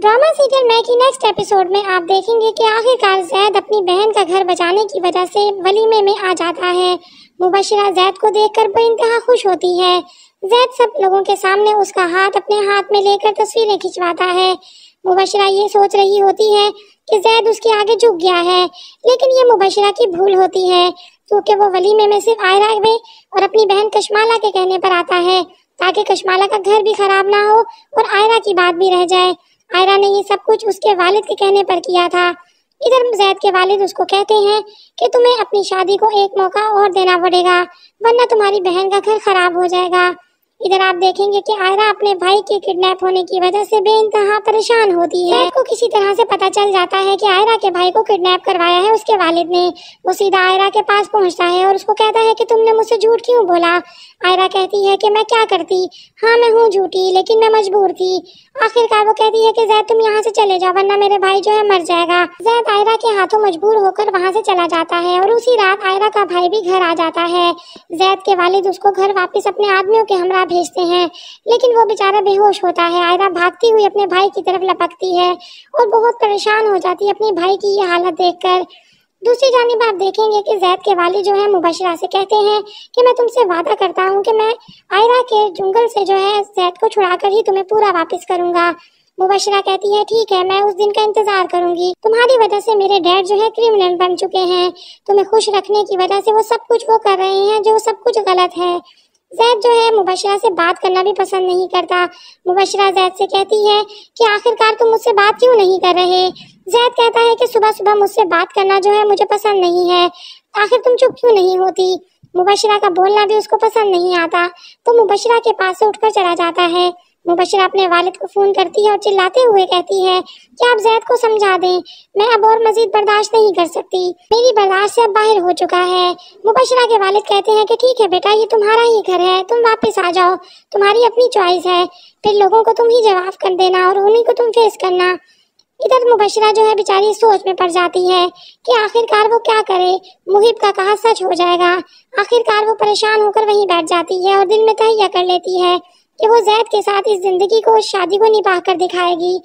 Drama serial मैं की next episode में आप देखेंगे कि आखिरकार जैद अपनी बहन का घर बचाने की वजह से वलीमे में आ जाता है। मुबशरा जैद को देखकर बेइंतहा खुश होती है। जैद सब लोगों के सामने उसका हाथ अपने हाथ में लेकर तस्वीरें खिंचवाता है। मुबशरा ये सोच रही होती है कि जैद उसके आगे झुक गया है, लेकिन ये मुबशरा की भूल होती है, क्योंकि वो वलीमे में सिर्फ़ आयरा में और अपनी बहन कशमाला के कहने पर आता है, ताकि कशमाला का घर भी खराब ना हो और आयरा की बात भी रह जाए। आयरा ने ये सब कुछ उसके वालिद के कहने पर किया था। इधर जैद के वालिद उसको कहते हैं कि तुम्हें अपनी शादी को एक मौका और देना पड़ेगा, वरना तुम्हारी बहन का घर खराब हो जाएगा। इधर आप देखेंगे कि आयरा अपने भाई के किडनैप होने की वजह से बेइंतहा परेशान होती है। को किसी तरह से पता चल जाता है कि आयरा के भाई को किडनैप करवाया है, उसके वालिद ने। वो सीधा आयरा के पास पहुँचता है और उसको कहता है कि तुमने मुझसे झूठ क्यों बोला? आयरा कहती है कि मैं क्या करती? हाँ मैं हूँ झूठी, लेकिन मैं मजबूर थी। आखिरकार वो कहती है कि जैद, तुम यहाँ से चले जाओ, वरना मेरे भाई जो है मर जाएगा। जैद आयरा के हाथों मजबूर होकर वहाँ से चला जाता है और उसी रात आयरा का भाई भी घर आ जाता है। जैद के वालिद उसको घर वापस अपने आदमियों के हमरा भेजते हैं। लेकिन वो बेचारा बेहोश होता है आयरा भागती हुई अपने भाई की तरफ़ लपकती है और बहुत परेशान हो जाती है अपने भाई की ये हालत देखकर। दूसरी जानब आप देखेंगे कि जैद के वाली जो है, मुबशरा से कहते हैं कि मैं तुमसे वादा करता हूँ कि मैं आयरा के जंगल से जो है, जैद को छुड़ाकर ही तुम्हें पूरा वापस करूँगा। मुबशरा कहती है, ठीक है, मैं उस दिन का इंतज़ार करूँगी। तुम्हारी वजह से मेरे डैड जो है क्रिमिनल बन चुके हैं। तुम्हें खुश रखने की वजह से वो सब कुछ वो कर रहे हैं, जो सब कुछ गलत है। जैद जो है, मुबशरा से बात करना भी पसंद नहीं करता। मुबशरा जैद से कहती है कि आखिरकार तुम मुझसे बात क्यों नहीं कर रहे? जैद कहता है कि सुबह सुबह मुझसे बात करना जो है, मुझे पसंद नहीं है। आखिर तुम चुप क्यों नहीं होती? मुबशरा का बोलना भी उसको पसंद नहीं आता। तो मुबशरा के पास से उठकर चला जाता है। मुबशरा अपने वालिद को फ़ोन करती है और चिल्लाते हुए कहती है कि आप जैद को समझा दें? मैं अब और मजीद बर्दाश्त नहीं कर सकती। मेरी बर्दाश्त से अब बाहर हो चुका है। मुबशरा के वालिद कहते हैं कि, ठीक है बेटा, ये तुम्हारा ही घर है। तुम वापस आ जाओ। तुम्हारी अपनी चॉइस है। फिर लोगों को तुम ही जवाब कर देना और उन्हीं को तुम फेस करना। इधर मुबशरा जो है बेचारी सोच में पड़ जाती है कि आखिरकार वो क्या करे। मुहिब का कहा, सच हो जाएगा। आखिरकार वो परेशान होकर वहीं बैठ जाती है और दिल में तहिया कर लेती है। कि वो जैद के साथ इस ज़िंदगी को शादी को निभा कर दिखाएगी।